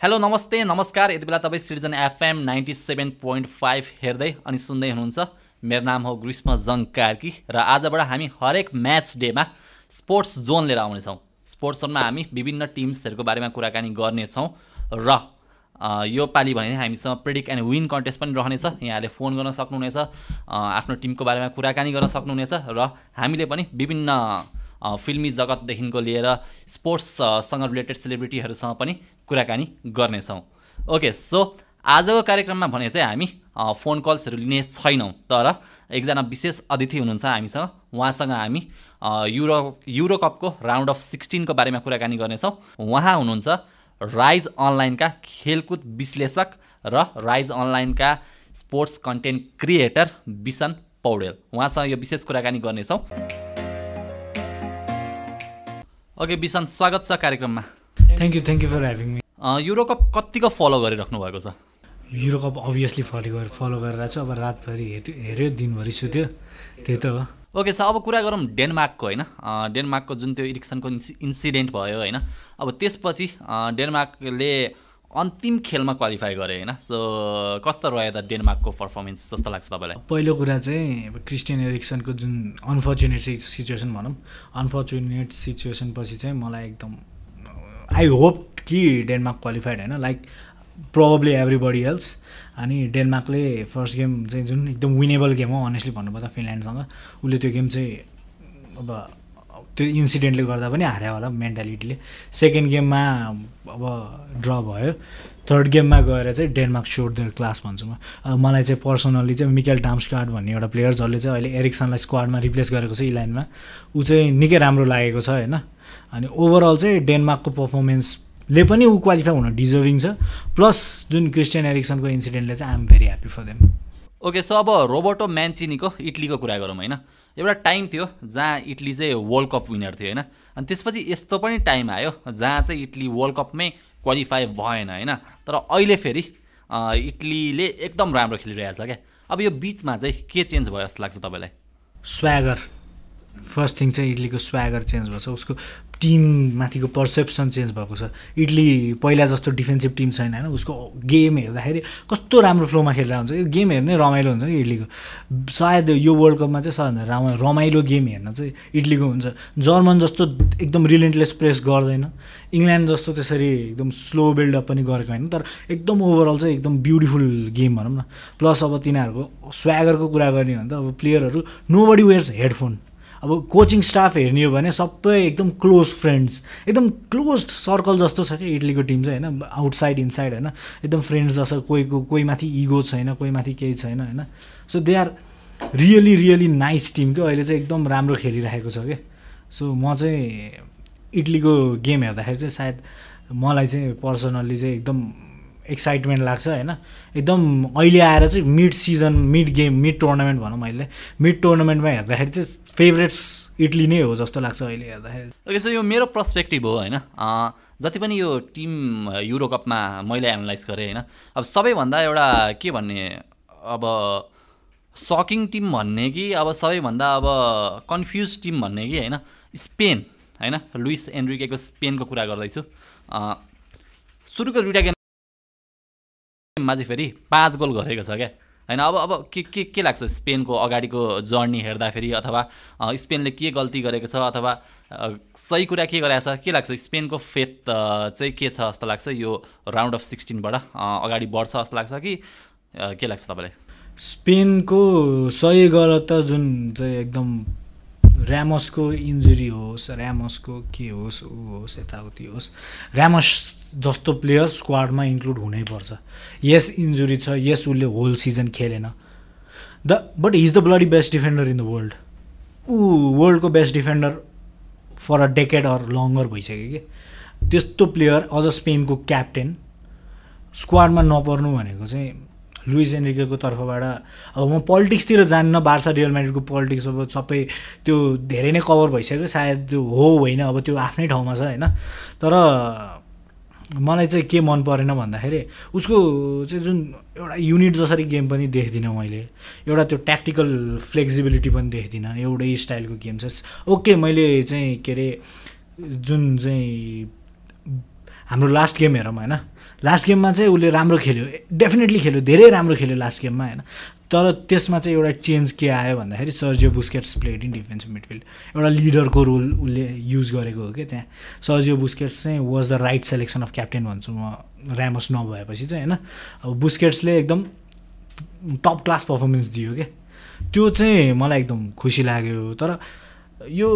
Hello नमस्ते नमस्कार। यति बेला तपाईँ citizen FM ninety seven point five हेर्दै अनि सुन्दै हुनुहुन्छ। मेरो नाम हो ग्रीष्म जङ कार्की र आजबाट हामी हरेक म्याच डेमा स्पोर्ट्स जोन लिएर आउनेछौँ। स्पोर्ट्स जोनमा हामी विभिन्न टिम्सहरूको बारेमा कुराकानी गर्नेछौँ र यो पालि भने हामीसँग प्रेडिक्ट एन्ड विन कन्टेस्ट पनि रहनेछ। यहाँले फोन गर्न सक्नुहुनेछ आफ्नो टिमको बारेमा कुराकानी गर्न सक्नुहुनेछ र हामीले पनि विभिन्न फिल्मी जगतदेखिको लिएर स्पोर्ट्ससँग रिलेटेड सेलिब्रिटीहरूसँग पनि कुराकानी गर्नेछौँ। ओके सो आजको कार्यक्रममा भने चाहिँ हामी फोन कल्सहरू लिने छैनौँ तर एकजना विशेष अतिथि हुनुहुन्छ हामीसँग। उहाँसँग हामी युरो युरोकपको राउन्ड अफ सिक्सटिनको बारेमा कुराकानी गर्नेछौँ। उहाँ हुनुहुन्छ राइज अनलाइनका खेलकुद विश्लेषक र Rise अनलाइनका sports content creator Bishan Paudel. उहाँसँग यो विशेष कुराकानी गर्नेछौँ। ओके विसन स्वागत छ कार्यक्रममा। Thank you thank you for having me Euro Cup कतिको फलो गरिराख्नु भएको छ? युरोकप अभियसली फलो गरेर फलो गरिरहेको छु। अब रातभरि हेऱ्यो हेऱ्यो दिनभरि सुत्यो त्यही त हो। ओके सर अब कुरा गरौँ डेनमार्कको होइन? डेनमार्कको जुन त्यो इरिक्सनको इन्सिडेन्ट भयो होइन? अब त्यसपछि डेनमार्कले अन्तिम खेलमा क्वालिफाई गरे होइन? सो कस्तो रह्यो त डेनमार्कको पर्फर्मेन्स जस्तो लाग्छ तपाईँलाई? पहिलो कुरा चाहिँ अब क्रिस्टियन एरिक्सनको जुन अनफर्चुनेट सिचुएसन भनौँ अनफर्चुनेट सिचुएसन पछि चाहिँ मलाई एकदम आई होप कि डेनमार्क क्वालिफाइड होइन? लाइक प्रोबब्ली एभ्रिबडी एल्स अनि डेनमार्कले फर्स्ट गेम चाहिँ जुन एकदम विनेबल गेम हो अनेस्टली भन्नुपर्दा फिनल्यान्डसँग उसले त्यो गेम चाहिँ अब त्यो इन्सिडेन्टले गर्दा पनि हार्यो होला मेन्टालिटीले सेकेन्ड गेममा अब ड्र भयो। थर्ड गेममा गएर चाहिँ डेनमार्क सोड द क्लास भन्छु म। अब मलाई चाहिँ पर्सनल्ली चाहिँ मिकेल टाम्सकार्ड भन्ने एउटा प्लेयर जसले चाहिँ अहिले एरिक्सनलाई स्क्वाडमा रिप्लेस गरेको छ इलाइनमा ऊ चाहिँ निकै राम्रो लागेको छ होइन। अनि ओभरअल चाहिँ डेनमार्कको पर्फर्मेन्सले पनि ऊ क्वालिफाई हुन डिजर्भिङ छ। प्लस जुन क्रिस्टियन एरिक्सनको इन्सिडेन्टले चाहिँ I'm very happy for them okay so अब रोबोटो म्यान्चिनीको इटलीको कुरा गरौँ होइन? एउटा टाइम थियो जहाँ इटली चाहिँ वर्ल्ड कप विनर थियो होइन? अनि त्यसपछि यस्तो पनि टाइम आयो जहाँ चाहिँ इटली वर्ल्ड कपमै क्वालिफाई भएन होइन? तर अहिले फेरि इटलीले एकदम राम्रो खेलिरहेछ क्या। अब यो बिचमा चाहिँ के चेन्ज भयो जस्तो लाग्छ तपाईँलाई? स्वागर फर्स्ट थिङ चाहिँ इडलीको स्वागर चेन्ज भएको छ उसको टिममाथिको पर्सेप्सन चेन्ज भएको छ। इडली पहिला जस्तो डिफेन्सिभ टिम छैन होइन? उसको गेम हेर्दाखेरि कस्तो राम्रो फ्लोमा खेलेर हुन्छ यो गेम हेर्नै रमाइलो हुन्छ कि इडलीको सायद यो वर्ल्ड कपमा चाहिँ सबभन्दा रमा रमाइलो गेम हेर्न चाहिँ इडलीको हुन्छ। जर्मन जस्तो एकदम रिलेन्टलेस प्रेस गर्दैन। इङ्ल्यान्ड जस्तो त्यसरी एकदम स्लो बिल्डअप पनि गरेको होइन। तर एकदम ओभरअल चाहिँ एकदम ब्युटिफुल गेम भनौँ न। प्लस अब तिनीहरूको स्वागरको कुरा गर्ने हो भने त अब प्लेयरहरू नो बडी वेयर्स हेडफोन अब कोचिङ स्टाफ हेर्ने हो भने सबै एकदम क्लोज फ्रेन्ड्स एकदम क्लोज सर्कल जस्तो छ कि इटलीको टिम चाहिँ होइन? आउटसाइड इनसाइड होइन? एकदम फ्रेन्ड्स जस्तो कोहीको कोही माथि इगो छैन कोही माथि केही छैन होइन? So they are really really nice team क्या अहिले चाहिँ एकदम राम्रो खेलिरहेको छ क्या सो म चाहिँ इटलीको गेम हेर्दाखेरि चाहिँ सायद मलाई चाहिँ पर्सनल्ली चाहिँ एकदम एक्साइटमेन्ट लाग्छ होइन? एकदम अहिले आएर चाहिँ mid season mid game mid tournament भनौँ अहिले। मिड टुर्नामेन्टमा हेर्दाखेरि चाहिँ फेभरेट्स इटली नै हो जस्तो लाग्छ अहिले हेर्दाखेरि। ओके सो यो मेरो पर्सपेक्टिभ हो होइन? जति पनि यो टिम युरोकपमा मैले एनालाइज गरेँ होइन? अब सबैभन्दा एउटा के भन्ने अब सकिङ टिम भन्ने कि अब सबैभन्दा अब कन्फ्युज टिम भन्ने कि होइन? स्पेन होइन? लुइस एन्ड्रिकेको स्पेनको कुरा गर्दैछु। सुरुको दुइटा गेममा चाहिँ फेरि पाँच गोल गरेको छ क्या? होइन अब अब के के के लाग्छ स्पेनको अगाडिको जर्नी हेर्दाखेरि अथवा स्पेनले के गल्ती गरेको छ अथवा सही कुरा के गराएको छ? के लाग्छ स्पेनको फेथ चाहिँ के छ जस्तो लाग्छ? यो राउन्ड अफ सिक्सटिनबाट अगाडि बढ्छ जस्तो लाग्छ कि के लाग्छ तपाईँलाई? स्पेनको सही गलत त जुन चाहिँ एकदम ऱ्यामसको इन्जुरी होस् ऱ्यामसको के होस् ऊ होस् यताउति होस् ऱ्यामस जस्तो प्लेयर स्क्वाडमा इन्क्लुड हुनैपर्छ यस इन्जुरी छ यस उसले whole season खेलेन। The but his the bloody best defender in the world ऊ वर्ल्डको best defender for a decade or longer भइसक्यो कि। त्यस्तो प्लेयर अझ स्पेनको क्याप्टेन स्क्वाडमा नपर्नु भनेको चाहिँ लुइस एन्रिकेको तर्फबाट। अब म पोलिटिक्सतिर जान्न बार्सा रियल म्याड्रिडको पोलिटिक्स अब सबै त्यो धेरै नै कभर भइसक्यो। सायद त्यो हो होइन अब त्यो आफ्नै ठाउँमा छ होइन। तर मलाई चाहिँ के मन परेन भन्दाखेरि उसको चाहिँ जुन एउटा युनिट जसरी गेम पनि देख्दिनँ मैले एउटा त्यो ट्याक्टिकल फ्लेक्सिबिलिटी पनि देख्दिनँ एउटै स्टाइलको गेम छ। ओके मैले चाहिँ के अरे जुन चाहिँ हाम्रो लास्ट गेम हेरौँ होइन? लास्ट गेममा चाहिँ उसले राम्रो खेल्यो डेफिनेटली खेल्यो धेरै राम्रो खेल्यो लास्ट गेममा होइन? तर त्यसमा चाहिँ एउटा चेन्ज के आयो भन्दाखेरि Sergio Busquets played in defensive midfield एउटा लिडरको रोल उसले युज गरेको हो कि त्यहाँ। सर्जियो बुस्केट्स चाहिँ was the right selection of captain भन्छु म। ऱ्यामोस नभएपछि चाहिँ होइन? अब बुस्केट्सले एकदम टप क्लास पर्फर्मेन्स दियो क्या। त्यो चाहिँ मलाई एकदम खुसी लाग्यो। तर यो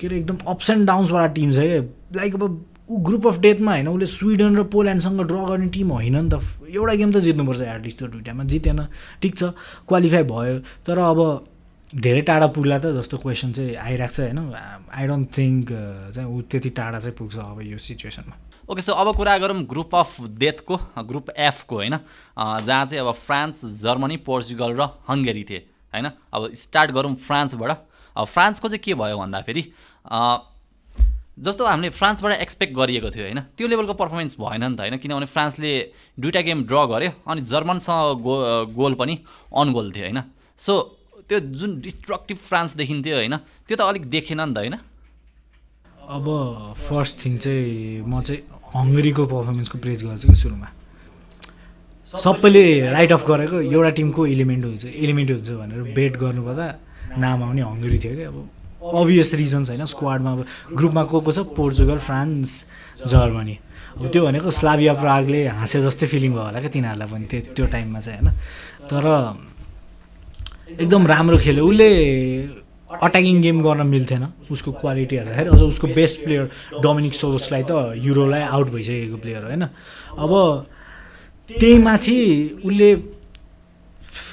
के अरे एकदम अप्स एन्ड डाउन्सवाला टिम छ क्या लाइक अब ऊ ग्रुप अफ डेथमा होइन उसले स्विडन र पोल्यान्डसँग ड्र गर्ने टिम होइन नि त। एउटा गेम त जित्नुपर्छ एटलिस्ट त्यो दुइटामा। जितेन ठिक छ क्वालिफाई भयो। तर अब धेरै टाढा पुग्ला त जस्तो क्वेसन चाहिँ आइरहेको छ होइन। आई डोन्ट थिङ्क चाहिँ ऊ त्यति टाढा चाहिँ पुग्छ अब यो सिचुएसनमा ओके सो अब कुरा गरौँ ग्रुप अफ डेथको ग्रुप एफको होइन। जहाँ चाहिँ अब फ्रान्स जर्मनी पोर्चुगल र हङ्गेरी थिए होइन। अब स्टार्ट गरौँ फ्रान्सबाट। अब फ्रान्सको चाहिँ के भयो भन्दाखेरि जस्तो हामीले फ्रान्सबाट एक्सपेक्ट गरिएको थियो होइन? त्यो लेभलको पर्फर्मेन्स भएन नि त होइन? किनभने फ्रान्सले दुइटा गेम ड्र गर्यो अनि जर्मनसँग गो गोल पनि अन गोल थियो होइन? सो त्यो जुन डिस्ट्रक्टिभ फ्रान्स देखिन्थ्यो होइन? त्यो त अलिक देखेन नि त होइन? अब फर्स्ट थिङ चाहिँ म चाहिँ हङ्गरीको पर्फर्मेन्सको प्रेज गर्छु कि सुरुमा? सबैले राइट अफ गरेको एउटा टिमको इलिमेन्ट हुन्छ इलिमेन्ट हुन्छ भनेर बेट गर्नुपर्दा नाम आउने हङ्गरी थियो कि अब। अभियस रिजन्स होइन स्क्वाडमा अब ग्रुपमा को को छ? Portugal France Germany. अब त्यो भनेको स्लाभिया प्रागले हाँसे जस्तै फिलिङ भयो होला क्या तिनीहरूलाई पनि त्यो त्यो टाइममा चाहिँ होइन। तर एकदम राम्रो खेल्यो। उसले अट्याकिङ गेम गर्न मिल्थेन। उसको क्वालिटी हेर्दाखेरि अझ उसको बेस्ट प्लेयर डोमिनिक सोसलाई त युरोलाई आउट भइसकेको प्लेयर होइन। अब त्यही माथि उसले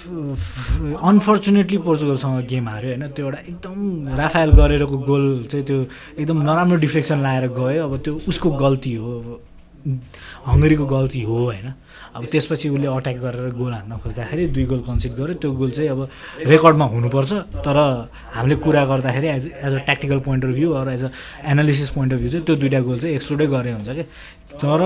अनफर्चुनेटली पोर्चुगलसँग गेम हार्यो होइन? त्यो एउटा एकदम राफायल गरेरको गोल चाहिँ त्यो एकदम नराम्रो डिफ्लेक्सन लाएर गयो। अब त्यो उसको गल्ती हो हङ्गरीको गल्ती हो होइन? अब त्यसपछि उसले अट्याक गरेर गोल हान्न खोज्दाखेरि दुई गोल कन्सिड गर्यो। त्यो गोल चाहिँ अब रेकर्डमा हुनुपर्छ तर हामीले कुरा गर्दाखेरि as as a tactical point of view अरू as a analysis point of view चाहिँ त्यो दुइटा गोल चाहिँ एक्सक्लुडै गरे हुन्छ कि? तर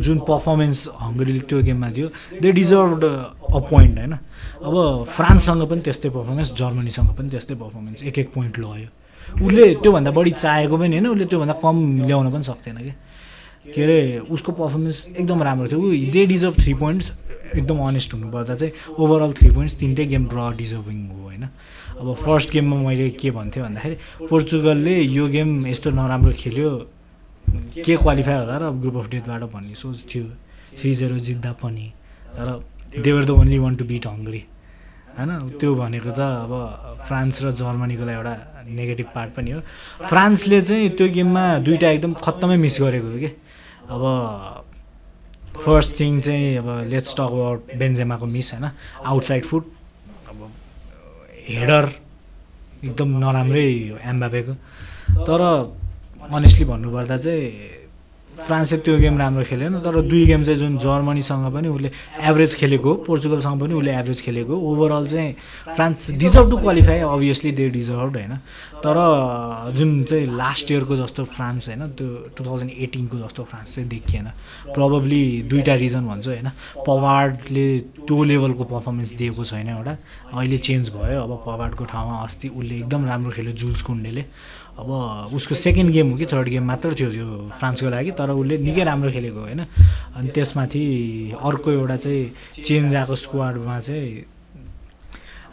जुन पर्फर्मेन्स हङ्गरीले त्यो गेममा दियो दे डिजर्भ अ पोइन्ट होइन? अब फ्रान्ससँग पनि त्यस्तै पर्फर्मेन्स जर्मनीसँग पनि त्यस्तै पर्फर्मेन्स एक एक पोइन्ट लगायो। उसले त्योभन्दा बढी चाहेको पनि होइन उसले त्योभन्दा कम ल्याउन पनि सक्थेन कि। के अरे उसको पर्फर्मेन्स एकदम राम्रो थियो। ऊ दे डिजर्भ थ्री पोइन्ट्स एकदम अनेस्ट हुनुपर्दा चाहिँ ओभरअल थ्री पोइन्ट्स तिनटै गेम ड्र डिजर्भिङ हो होइन? अब फर्स्ट गेममा मैले के भन्थेँ भन्दाखेरि पोर्चुगलले यो गेम यस्तो नराम्रो खेल्यो के क्वालिफाई होला र ग्रुप अफ डेथबाट भन्ने सोच थियो। थ्री जिरो जित्दा पनि। तर they're the only one to beat Hungary होइन? त्यो भनेको त अब फ्रान्स र जर्मनीको लागि एउटा नेगेटिभ पार्ट पनि हो। फ्रान्सले चाहिँ त्यो गेममा दुइटा एकदम खत्तमै मिस गरेको हो कि? अब फर्स्ट थिङ चाहिँ अब लेट्स टक अबाउट बेन्जेमाको मिस होइन? आउटसाइड फुट अब हेडर एकदम नराम्रै एम्बापेको तर अनेस्टली भन्नुपर्दा चाहिँ फ्रान्सले त्यो गेम राम्रो खेलेन तर दुई गेम चाहिँ जुन जर्मनीसँग पनि उसले एभरेज खेलेको पोर्चुगलसँग पनि उसले एभरेज खेलेको ओभरअल चाहिँ France deserve to qualify obviously they deserve होइन। तर जुन चाहिँ लास्ट इयरको जस्तो फ्रान्स होइन त्यो टु थाउजन्ड एटिनको जस्तो फ्रान्स चाहिँ देखिएन। प्रब्ली दुईवटा रिजन भन्छु होइन। पवार्डले त्यो लेभलको पर्फर्मेन्स दिएको छैन एउटा। अहिले चेन्ज भयो अब पवार्डको ठाउँमा अस्ति उसले एकदम राम्रो खेल्यो जुल्स कुन्डेले अब उसको सेकेन्ड गेम हो कि थर्ड गेम मात्र थियो त्यो फ्रान्सको लागि तर उसले निकै राम्रो खेलेको होइन? अनि त्यसमाथि अर्को एउटा चाहिँ चेन्ज आएको स्क्वाडमा चाहिँ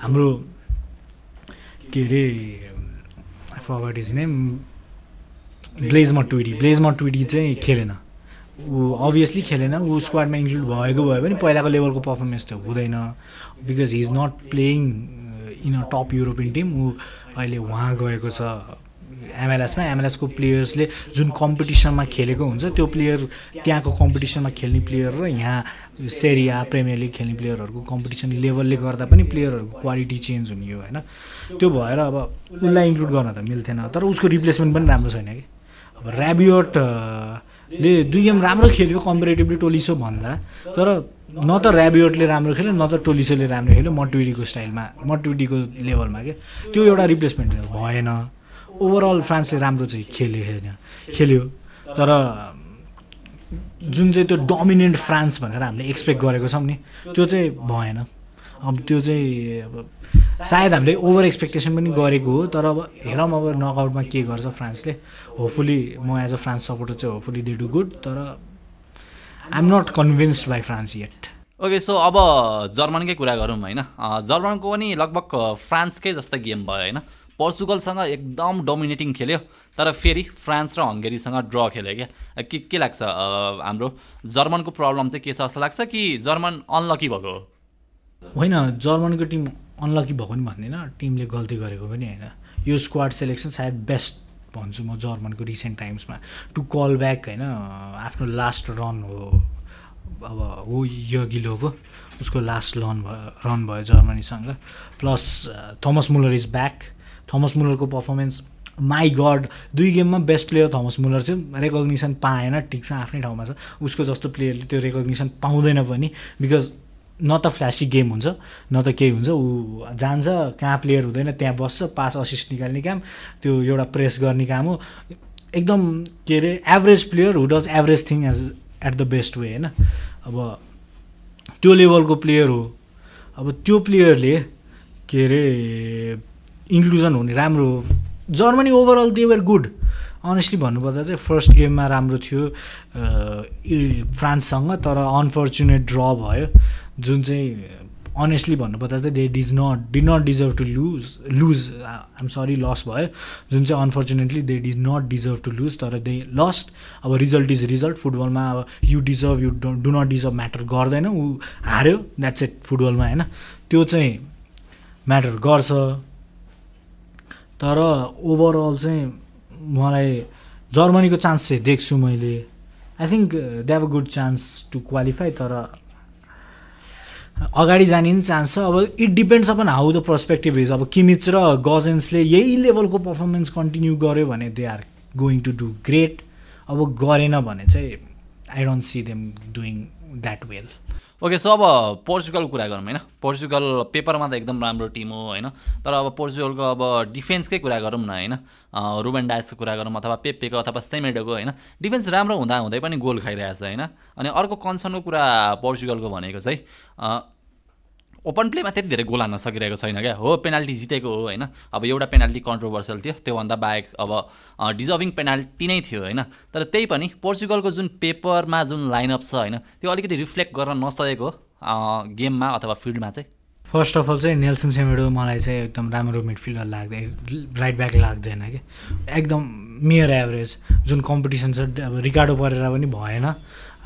हाम्रो के अरे forgot his name Blaise Matuidi Blaise Matuidi चाहिँ खेलेन। ऊ अभियसली खेलेन। ऊ स्क्वाडमा इन्क्लुड भएको भए पनि पहिलाको लेभलको पर्फर्मेन्स त हुँदैन। Because he is not playing in a top European team ऊ अहिले उहाँ गएको छ। एमएलएसमा एमएलएसको प्लेयर्सले जुन कम्पिटिसनमा खेलेको हुन्छ त्यो प्लेयर त्यहाँको कम्पिटिसनमा खेल्ने प्लेयर र यहाँ सेरिया प्रिमियर लिग खेल्ने प्लेयरहरूको कम्पिटिसन लेभलले गर्दा पनि प्लेयरहरूको क्वालिटी चेन्ज हुने हो होइन? त्यो भएर अब उसलाई इन्क्लुड गर्न त मिल्थेन तर उसको रिप्लेसमेन्ट पनि राम्रो छैन कि? अब ऱ्याबियोट ले दुई गेम राम्रो खेल्यो कम्पेरिटिभली टोलिसो भन्दा तर न त ऱ्याबियोटले राम्रो खेल्यो न त टोलिसोले राम्रो खेल्यो मटुडीको स्टाइलमा मटुडीको लेभलमा क्या त्यो एउटा रिप्लेसमेन्ट भएन। ओभरअल फ्रान्सले राम्रो चाहिँ खेल्यो होइन खेल्यो। तर जुन चाहिँ त्यो डोमिनेन्ट फ्रान्स भनेर हामीले एक्सपेक्ट गरेको छौँ नि त्यो चाहिँ भएन। अब त्यो चाहिँ अब सायद हामीले ओभर एक्सपेक्टेसन पनि गरेको हो तर अब हेरौँ अब नकआउटमा के गर्छ फ्रान्सले। होपफुली म एज अ फ्रान्स सपोर्टर चाहिँ होपफुली दे डु गुड तर I am not convinced by France yet okay so अब जर्मनकै कुरा गरौँ होइन। जर्मनको पनि लगभग फ्रान्सकै जस्तै गेम भयो होइन। पोर्चुगलसँग एकदम डोमिनेटिङ खेल्यो तर फेरि फ्रान्स र हङ्गेरीसँग ड्र खेल्यो क्या। के के लाग्छ हाम्रो? जर्मनको प्रब्लम चाहिँ के छ जस्तो लाग्छ कि जर्मन अनलकी भएको हो? होइन जर्मनको टिम अनलकी भएको पनि भन्दैन। टिमले गल्ती गरेको पनि होइन। यो स्क्वाड सेलेक्सन सायद बेस्ट भन्छु म जर्मनको रिसेन्ट टाइम्समा टु कल ब्याक होइन आफ्नो लास्ट रन हो। अब हो यगिलोको उसको लास्ट रन भयो रन भयो जर्मनीसँग। Plus Thomas Muller is back Thomas मुलरको performance my god दुई गेममा बेस्ट प्लेयर थमस मुलर थियो। रेकग्निसन पाएन ठिक छ आफ्नै ठाउँमा छ। उसको जस्तो प्लेयरले त्यो रेकग्निसन पाउँदैन पनि बिकज न त फ्ल्यासी गेम हुन्छ न त केही हुन्छ। ऊ जान्छ कहाँ प्लेयर हुँदैन त्यहाँ बस्छ पास असिस्ट निकाल्ने काम त्यो एउटा प्रेस गर्ने काम हो। एकदम के अरे average player who does average thing as at the best way होइन? अब त्यो लेभलको प्लेयर हो। अब त्यो प्लेयरले के अरे इन्क्लुजन हुने राम्रो हो। Germany overall they were good honestly भन्नुपर्दा चाहिँ फर्स्ट गेममा राम्रो थियो फ्रान्ससँग तर अनफर्चुनेट ड्र भयो। जुन चाहिँ अनेस्टली भन्नुपर्दा चाहिँ they did not did not deserve to lose lose I'm sorry loss भयो। जुन चाहिँ unfortunately they did not deserve to lose तर दे लस्ट अब रिजल्ट इज रिजल्ट फुटबलमा अब you deserve you do not deserve matter गर्दैन। ऊ हार्यो। That's it फुटबलमा होइन। त्यो चाहिँ म्याटर गर्छ। तर ओभरअल चाहिँ मलाई जर्मनीको चान्स चाहिँ देख्छु मैले। I think they have a good chance to qualify तर अगाडि जाने पनि चान्स छ। अब it depends upon how the perspective is अब किमिच र गजेन्सले यही लेभलको पर्फर्मेन्स कन्टिन्यू गर्यो भने they are going to do great अब गरेन भने चाहिँ I don't see them doing that well okay so अब पोर्चुगलको कुरा गरौँ होइन? पोर्चुगल पेपरमा त एकदम राम्रो टिम हो होइन? तर अब पोर्चुगलको अब डिफेन्सकै कुरा गरौँ न होइन? रुबेन डायसको कुरा गरौँ अथवा पेपेको अथवा सेमेडोको होइन? डिफेन्स राम्रो हुँदा हुँदै पनि गोल खाइरहेछ होइन? अनि अर्को कन्सर्नको कुरा पोर्चुगलको भनेको चाहिँ ओपन प्लेमा त्यति धेरै गोल हान्न सकिरहेको छैन क्या? हो पेनाल्टी जितेको हो होइन? अब एउटा पेनाल्टी कन्ट्रोभर्सियल थियो त्योभन्दा बाहेक अब डिजर्भिङ पेनाल्टी नै थियो होइन? तर त्यही पनि पोर्चुगलको जुन पेपरमा जुन लाइनअप छ होइन? त्यो अलिकति रिफ्लेक्ट गर्न नसकेको गेममा अथवा फिल्डमा चाहिँ? फर्स्ट अफ अल चाहिँ नेल्सन सेमेडो मलाई चाहिँ एकदम राम्रो मिडफिल्डर लाग्दैन राइट ब्याक लाग्दैन कि एकदम मेयर एभरेज जुन कम्पिटिसन छ अब रिकार्डो परेर पनि भएन।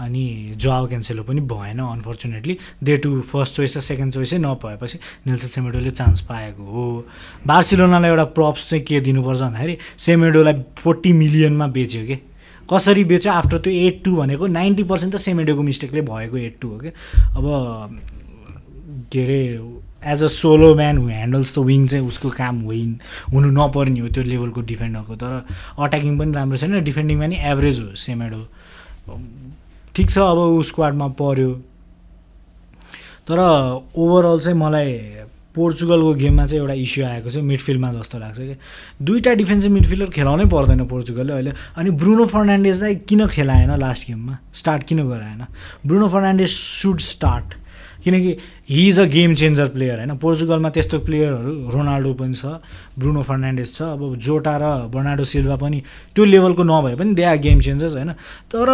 अनि जोआओ क्यान्सेलो पनि भएन unfortunately they two first choice र सेकेन्ड चोइसै नभएपछि नेल्सन सेमेडोले चान्स पाएको हो। बार्सिलोनालाई एउटा प्रप्स चाहिँ के दिनुपर्छ भन्दाखेरि सेमेडोलाई फोर्टी मिलियनमा बेच्यो कि? कसरी बेच्यो? आफ्टर त्यो एट टू भनेको नाइन्टी पर्सेन्ट त सेमेडोको मिस्टेकले भएको एट टू हो कि? अब के अरे as a solo man who handles the wing चाहिँ उसको काम होइन। हुनु नपर्ने हो त्यो लेभलको डिफेन्डरको तर अट्याकिङ पनि राम्रो छैन। डिफेन्डिङमा नि एभरेज हो सेमेडो ठिक छ अब ऊ स्क्वाडमा पऱ्यो। तर ओभरअल चाहिँ मलाई पोर्चुगलको गेममा चाहिँ एउटा इस्यु आएको चाहिँ मिडफिल्डमा जस्तो लाग्छ कि। दुईवटा डिफेन्सिभ मिडफिल्डर खेलाउनै पर्दैन पोर्चुगलले अहिले। अनि ब्रुनो फर्नान्डेजलाई किन खेलाएन लास्ट गेममा स्टार्ट किन गराएन? ब्रुनो फर्नान्डेज सुड स्टार्ट किनकि he is a game changer player होइन? पोर्चुगलमा त्यस्तो प्लेयरहरू रोनाल्डो पनि छ ब्रुनो फर्नान्डेस छ अब जोटा र बर्नाडो सिल्भा पनि त्यो लेभलको नभए पनि दे आर गेम चेन्जर्स होइन? तर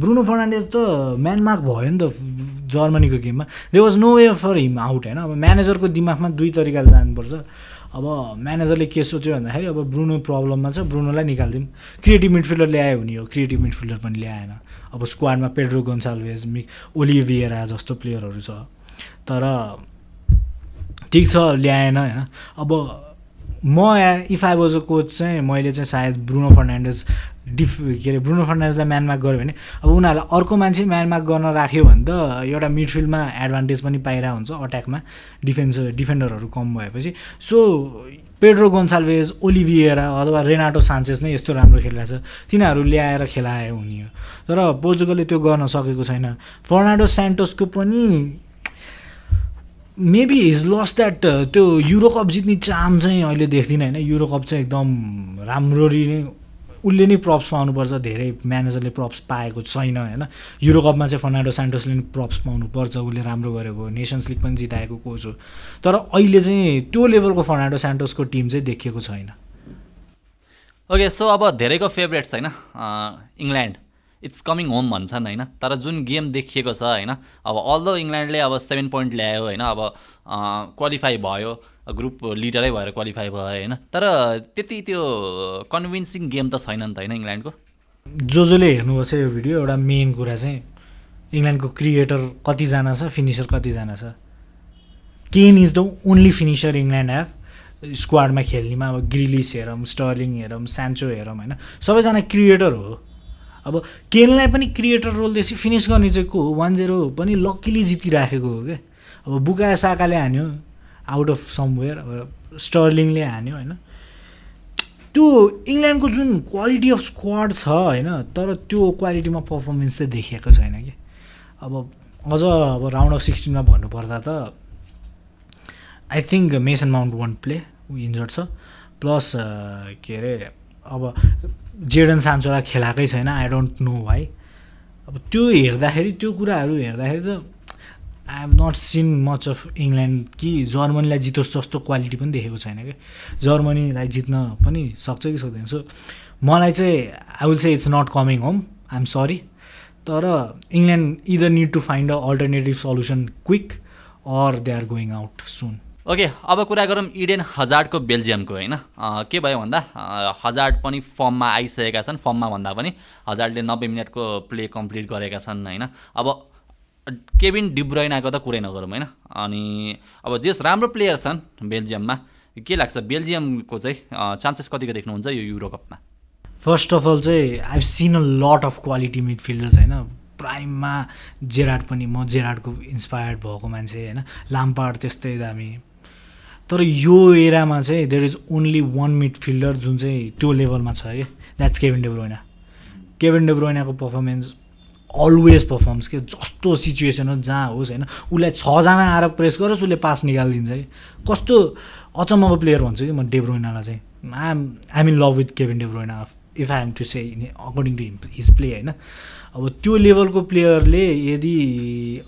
ब्रुनो फर्नान्डेस त म्यानमार्क भयो नि त जर्मनीको गेममा। They was no way for him out होइन? अब म्यानेजरको दिमागमा दुई तरिकाले जानुपर्छ। अब म्यानेजरले के सोच्यो भन्दाखेरि अब ब्रुनो प्रब्लममा छ ब्रुनोलाई निकालिदिउँ क्रिएटिभ मिडफिल्डर ल्यायो हुने हो क्रिएटिभ मिडफिल्डर पनि ल्याएन। अब स्क्वाडमा पेड्रो गोन्साल्भेज मिक ओलिभिएरा जस्तो प्लेयरहरू छ। तर ठिक छ ल्याएन होइन। अब म if I was a coach चाहिँ मैले चाहिँ सायद ब्रुनो फर्नान्डेज डिफ के अरे ब्रुनो फर्नान्डेजलाई म्यानमार्क गऱ्यो भने अब उनीहरूलाई अर्को मान्छे म्यानमार्क गर्न राख्यो भने त एउटा मिडफिल्डमा एडभान्टेज पनि पाइरहेको हुन्छ अट्याकमा डिफेन्स डिफेन्डरहरू कम भएपछि. सो पेड्रो गोन्साल्भेज ओलिभिएरा अथवा रेनाटो सान्चेस नै यस्तो राम्रो खेलिरहेको छ। तिनीहरू ल्याएर खेलायो हुने हो। तर पोर्चुगलले त्यो गर्न सकेको छैन। फर्नाडो सेन्टोसको पनि मेबी हिज लस द्याट त्यो युरोकप जित्ने चाम चाहिँ अहिले देख्दिनँ होइन। युरोकप चाहिँ एकदम राम्ररी नै उसले नै प्रप्स पाउनुपर्छ। धेरै म्यानेजरले प्रप्स पाएको छैन होइन। युरोकपमा चाहिँ फर्नान्डो सान्टोसले नि प्रप्स पाउनुपर्छ। उसले राम्रो गरेको नेसन्स लिग पनि जिताएको कोच हो। तर अहिले चाहिँ त्यो लेभलको फर्नान्डो सान्टोसको टिम चाहिँ देखिएको छैन। ओके सो अब धेरैको फेभरेट छैन इङ्ल्यान्ड। इट्स कमिङ होम भन्छन् होइन? तर जुन गेम देखिएको छ होइन? अब अल्दो इङ्ल्यान्डले अब सेभेन पोइन्ट ल्यायो होइन? अब क्वालिफाई भयो ग्रुप लिडरै भएर क्वालिफाई भयो होइन? तर त्यति त्यो कन्भिन्सिङ गेम त छैन नि त होइन इङ्ल्यान्डको जो जसले हेर्नुभएको यो भिडियो एउटा मेन कुरा चाहिँ इङ्ल्यान्डको क्रिएटर कतिजना छ फिनिसर कतिजना छ? Kane is the only finisher England have स्क्वाडमा खेल्नेमा अब ग्रिलिस हेरौँ स्टर्लिङ हेरौँ सान्चो हेरौँ होइन? सबैजना क्रिएटर हो। अब केनलाई पनि क्रिएटर रोल दिएपछि फिनिस गर्ने चाहिँ को? हो वान जेरो पनि लक्कीली जितिराखेको हो क्या अब बुका साकाले हान्यो आउट अफ समवेयर अब स्टर्लिङले हान्यो होइन? त्यो इङ्ल्यान्डको जुन क्वालिटी अफ स्क्वाड छ होइन तर त्यो क्वालिटीमा पर्फर्मेन्स चाहिँ देखिएको छैन कि? अब अझ अब राउन्ड अफ सिक्सटिनमा भन्नुपर्दा त I think Mason Mount won't play ऊ इन्जर्ड छ। प्लस के अरे अब जेडन सान्चोलाई खेलाएकै छैन आई डोन्ट नो भाइ अब त्यो हेर्दाखेरि त्यो कुराहरू हेर्दाखेरि त I have not seen much of England कि जर्मनीलाई जितोस् जस्तो क्वालिटी पनि देखेको छैन कि। जर्मनीलाई जित्न पनि सक्छ कि सक्दैन। सो मलाई चाहिँ I will say it's not coming home I am sorry तर England either need to find a alternative solution quick or they are going out soon okay अब कुरा गरौँ इडेन हजार्डको बेल्जियमको होइन? के भयो भन्दा हजार्ड पनि फर्ममा आइसकेका छन् फर्ममा भन्दा पनि हजार्डले नब्बे मिनटको प्ले कम्प्लिट गरेका छन् होइन? अब केभिन डिब्रोइनाको त कुरै नगरौँ होइन? अनि अब जेस राम्रो प्लेयर छन् बेल्जियममा के लाग्छ? बेल्जियमको चाहिँ चान्सेस कतिको देख्नुहुन्छ यो युरोकपमा फर्स्ट अफ अल चाहिँ I seen a lot of quality midfielders होइन? प्राइममा जेराड पनि म जेराडको इन्सपायर्ड भएको मान्छे होइन? लाम्पाड त्यस्तै दामी तर यो एरामा चाहिँ there is only one midfielder जुन चाहिँ त्यो लेभलमा छ कि? That's Kevin De Bruyne Kevin डेब्रोइनाको performance always performs के? जस्तो सिचुएसन हो जहाँ होस् होइन? उसलाई छजना आएर प्रेस गरोस् उसले पास निकालिदिन्छ कि? कस्तो अचम्मको प्लेयर भन्छु कि म डेब्रोइनालाई चाहिँ? I'm I'm in love with Kevin De Bruyne if I am to say according to his play होइन? अब त्यो लेभलको प्लेयरले यदि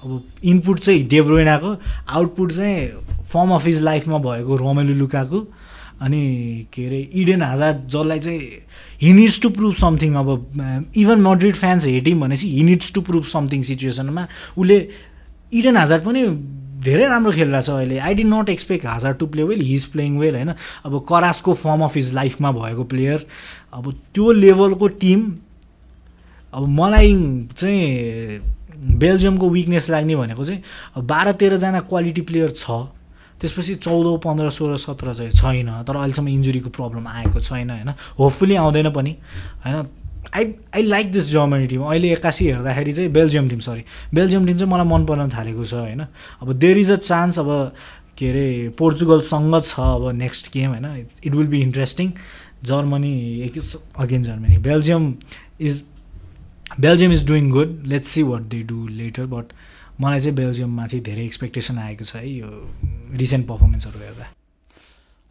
अब इनपुट चाहिँ डेब्रोइनाको आउटपुट चाहिँ फर्म अफ हिज लाइफमा भएको रोमेलु लुकाको अनि के अरे इडेन हाजार जसलाई चाहिँ he needs to prove something अब even Madrid fans hate him भनेपछि he needs to prove something सिचुएसनमा उसले इडेन हाजार पनि धेरै राम्रो खेलिरहेको छ अहिले। I did not expect Hazard to play well he is playing well होइन। अब करासको फर्म अफ हिज लाइफमा भएको प्लेयर अब त्यो लेभलको टिम अब मलाई चाहिँ बेल्जियमको विकनेस लाग्ने भनेको चाहिँ बाह्र तेह्रजना क्वालिटी प्लेयर छ त्यसपछि चौध पन्ध्र सोह्र सत्र चाहिँ छैन तर अहिलेसम्म इन्जुरीको प्रब्लम आएको छैन होइन? होपफुली आउँदैन पनि होइन? I I like this Germany team अहिले एक्कासी हेर्दाखेरि चाहिँ Belgium team sorry Belgium team चाहिँ मलाई मन पर्न थालेको छ होइन? अब देयर इज अ चान्स अब के अरे पोर्चुगलसँग छ अब नेक्स्ट गेम होइन? It will be interesting Germany again Germany Belgium is Belgium is doing good let's see what they do later but मलाई चाहिँ बेल्जियममाथि धेरै एक्सपेक्टेसन आएको छ है यो रिसेन्ट पर्फर्मेन्सहरू हेर्दा।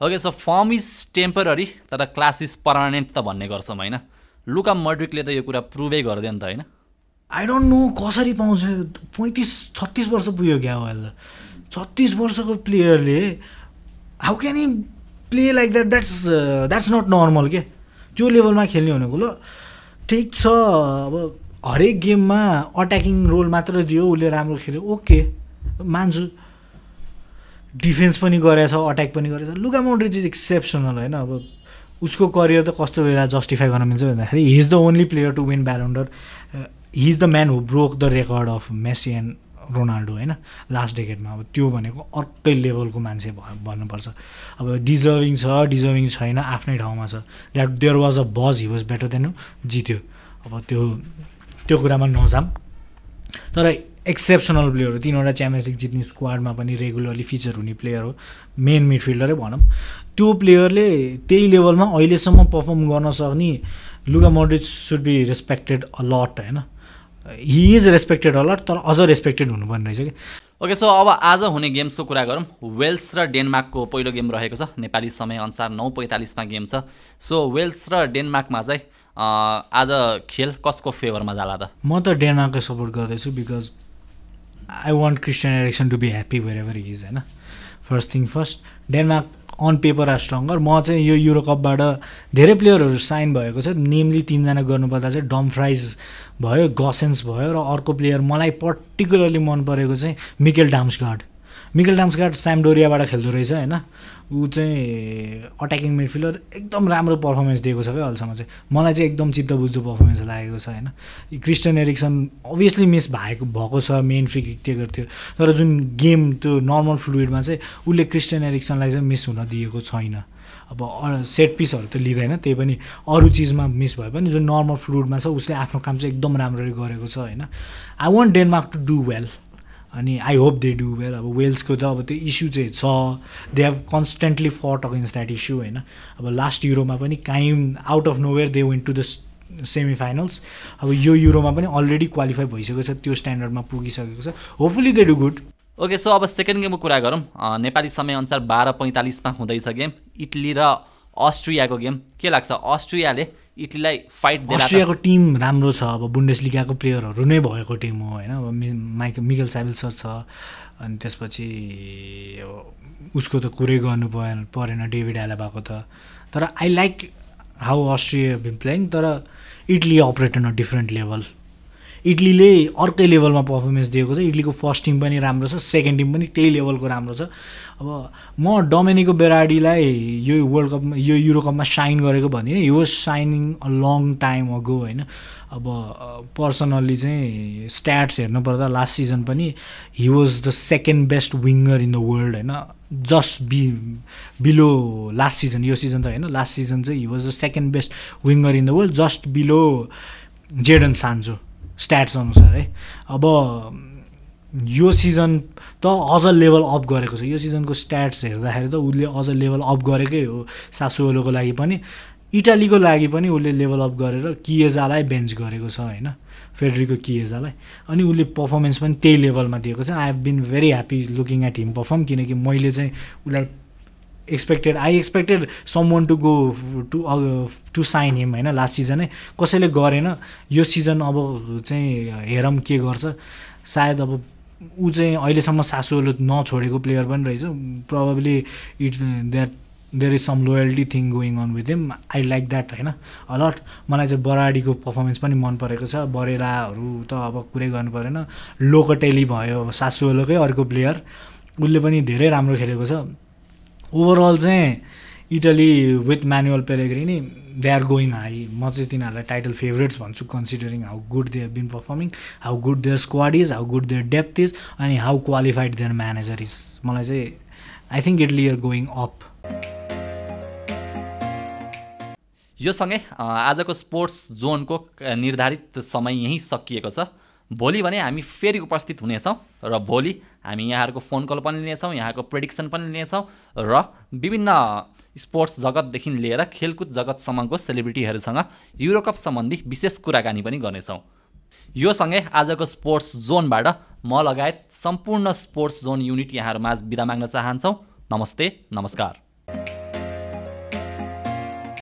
Okay so form is temporary तर क्लास इज पर्मानेन्ट त भन्ने गर्छौँ होइन? लुका मड्रिकले त यो कुरा प्रुभै गरिदियो नि त होइन? आई डोन्ट नो कसरी पाउँछ पैँतिस छत्तिस वर्ष पुग्यो क्या हो अहिले। छत्तिस वर्षको प्लेयरले how can he play like that that's that's not normal के? त्यो लेभलमा खेल्ने भनेको ल ठिक छ। अब हरेक गेममा अट्याकिङ रोल मात्र दियो उसले राम्रो खेल्यो। ओके मान्छु। डिफेन्स पनि गरेछ अट्याक पनि गरेछ। लुगा मोड्रिच इज एक्सेप्सनल होइन? अब उसको करियर त कस्तो बेला जस्टिफाई गर्न मिल्छ भन्दाखेरि he is the only player to win Ballon d'Or he is the man who broke the record of Messi and Ronaldo होइन लास्ट डेकेटमा अब त्यो भनेको अर्कै लेभलको मान्छे भ भन्नुपर्छ। अब डिजर्भिङ छ डिजर्भिङ छैन आफ्नै ठाउँमा छ। That there was a buzz he was better than जित्यो। अब त्यो त्यो कुरामा नजाम तर एक्सेप्सनल प्लेयर हो। तिनवटा च्याम्पियन्स लिग जित्ने स्क्वाडमा पनि रेगुलरली फिचर हुने प्लेयर हो। मेन मिडफिल्डरै भनौँ। त्यो प्लेयरले त्यही लेभलमा अहिलेसम्म पर्फर्म गर्न सक्ने Luka Modric should be respected a lot होइन। He is respected a lot तर अझ रेस्पेक्टेड हुनुपर्ने रहेछ कि ओके सो अब आज हुने गेम्सको कुरा गरौँ। वेल्स र डेनमार्कको पहिलो गेम रहेको छ। नेपाली समयअनुसार नौ पैँतालिसमा गेम छ। सो वेल्स र डेनमार्कमा चाहिँ आज खेल कसको फेभरमा जाला त? म त डेनमार्कलाई सपोर्ट गर्दैछु because I want Christian Eriksen to be happy wherever is होइन? First thing first Denmark on paper are stronger म चाहिँ यो युरो कपबाट धेरै प्लेयरहरू साइन भएको छ। नेमली तिनजना गर्नुपर्दा चाहिँ डम फ्राइज भयो गसेन्स भयो र अर्को प्लेयर मलाई पर्टिकुलरली मन परेको चाहिँ मिकेल डाम्सगार्ड मिकेल डाम्सगार्ड स्यामडोरियाबाट खेल्दो रहेछ होइन? ऊ चाहिँ अट्याकिङ मिडफिल्डर एकदम राम्रो पर्फर्मेन्स दिएको छ क्या अहिलेसम्म चाहिँ। मलाई चाहिँ एकदम चित्त बुझ्दो पर्फर्मेन्स लागेको छ होइन। क्रिस्टियन एरिक्सन अभियसली मिस भएको भएको छ मेन फ्री किक त्यो गर्थ्यो। तर जुन गेम त्यो नर्मल फ्लुइडमा चाहिँ उसले क्रिस्टियन एरिक्सनलाई चाहिँ मिस हुन दिएको छैन। अब सेट पिसहरू त लिँदैन त्यही पनि अरू चिजमा मिस भए पनि जुन नर्मल फ्लुइडमा छ उसले आफ्नो काम चाहिँ एकदम राम्ररी गरेको छ होइन। I want Denmark to do well अनि I hope they do well अब वेल्सको त अब त्यो इस्यु चाहिँ छ. They have constantly fought against that issue होइन? अब लास्ट युरोमा पनि काहीँ out of nowhere they went to the semi finals अब यो युरोमा पनि अलरेडी क्वालिफाई भइसकेको छ त्यो स्ट्यान्डर्डमा पुगिसकेको छ। Hopefully they do good okay so अब सेकेन्ड गेमको कुरा गरौँ। नेपाली समयअनुसार बाह्र पैँतालिसमा हुँदैछ गेम इटली र अस्ट्रियाको गेम। के लाग्छ? अस्ट्रियाले इटलीलाई फाइट अस्ट्रियाको टिम राम्रो छ। अब बुन्डेस लिगाको प्लेयरहरू नै भएको टिम हो होइन? अब माइक मिकल साइबल सर छ अनि त्यसपछि उसको त कुरै गर्नु परेन परेन डेभिड भएको त। तर I like how Austria been playing तर Italy operate on a different level इटलीले अर्कै लेभलमा पर्फर्मेन्स दिएको छ। इटलीको फर्स्ट टिम पनि राम्रो छ सेकेन्ड टिम पनि त्यही लेभलको राम्रो छ। अब म डोमेनिको बेराडीलाई यो वर्ल्ड कपमा यो युरो कपमा साइन गरेको भनिनँ he was signing a long time ago होइन। अब पर्सनल्ली चाहिँ स्ट्याट्स हेर्नुपर्दा लास्ट सिजन पनि he was the second best winger in the world होइन। Just be below last season यो सिजन त होइन। लास्ट सिजन चाहिँ he was the second best winger in the world just below Jadon Sancho stats अनुसार है। अब यो season त अझ लेभल अप गरेको छ। यो सिजनको स्ट्याट्स हेर्दाखेरि त उसले अझ लेभल अप गरेकै हो सासुओलोको लागि पनि। इटालीको लागि पनि उसले लेभल अप गरेर किएजालाई बेन्च गरेको छ होइन। फेड्रिको किएजालाई। अनि उसले पर्फर्मेन्स पनि त्यही लेभलमा दिएको छ। I have been very happy looking at him perform किनकि मैले चाहिँ उसलाई expected I expected someone to go to to sign him होइन लास्ट सिजनै कसैले गरेन यो सिजन अब चाहिँ हेरौँ के गर्छ। सायद अब ऊ चाहिँ अहिलेसम्म सासुले नछोडेको प्लेयर पनि रहेछ। Probably it's that there is some loyalty thing going on with him I like that होइन अलट मलाई चाहिँ बराडीको पर्फर्मेन्स पनि मन परेको छ। बरेलाहरू त अब कुरै गर्नु परेन। लोकटेली भयो सासुलोकै अर्को प्लेयर उसले पनि धेरै राम्रो खेलेको छ। ओभरअल चाहिँ Italy with Manuel Pellegrini they are going high म चाहिँ तिनीहरूलाई टाइटल फेभरेट्स भन्छु considering how good they been performing how good their squad is how good their depth is अनि how qualified their manager is मलाई चाहिँ I think Italy are going up यो सँगै आजको स्पोर्ट्स जोनको निर्धारित समय यहीँ सकिएको छ। भोलि भने हामी फेरि उपस्थित हुनेछौँ र भोलि हामी यहाँहरूको फोन कल पनि लिनेछौँ यहाँको प्रेडिक्सन पनि लिनेछौँ र विभिन्न स्पोर्ट्स जगतदेखि लिएर खेलकुद जगतसम्मको सेलिब्रिटीहरूसँग युरोकप सम्बन्धी विशेष कुराकानी पनि गर्नेछौँ। यो सँगै आजको स्पोर्ट्स जोनबाट म लगायत सम्पूर्ण स्पोर्ट्स जोन युनिट यहाँहरूमाझ बिदा माग्न चाहन्छौँ। नमस्ते नमस्कार।